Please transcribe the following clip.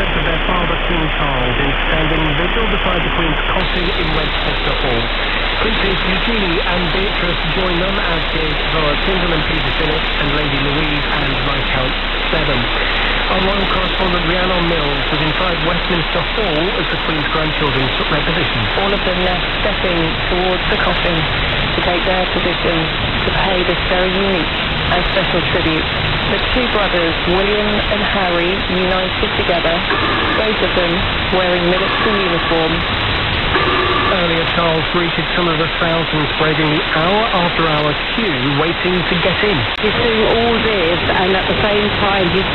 footsteps of their father, King Charles, in standing vigil beside the Queen's coffin in Westminster Hall. Princes Eugenie and Beatrice join them, as did Zara Tindall and Peter Phillips and Lady Louise and Viscount Severn. Our royal correspondent Rhiannon Mills was inside Westminster Hall as the Queen's grandchildren took their positions. All of them now stepping towards the coffin to take their positions to pay this very unique and special tribute. The two brothers, William and Harry, united together, both of them wearing military uniform. Earlier, Charles greeted some of the thousands braving the hour-after-hour queue waiting to get in. He's doing all this and at the same time he's